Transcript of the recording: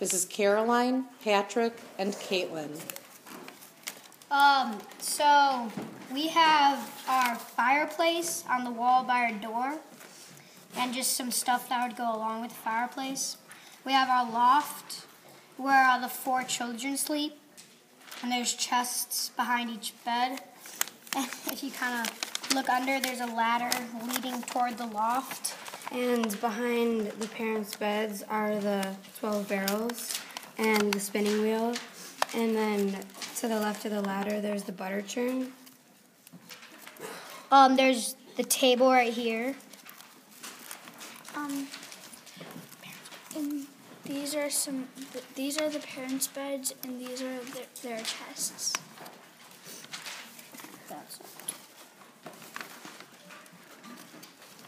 This is Caroline, Patrick, and Kaitlyn. Um, so we have our fireplace on the wall by our door, and just some stuff that would go along with the fireplace. We have our loft where all the four children sleep, and there's chests behind each bed. And if you kind of look under, there's a ladder leading toward the loft. And behind the parents' beds are the 12 barrels and the spinning wheel. And then to the left of the ladder, there's the butter churn. Um, there's the table right here. Um, and these are some. These are the parents' beds, and these are their, their chests.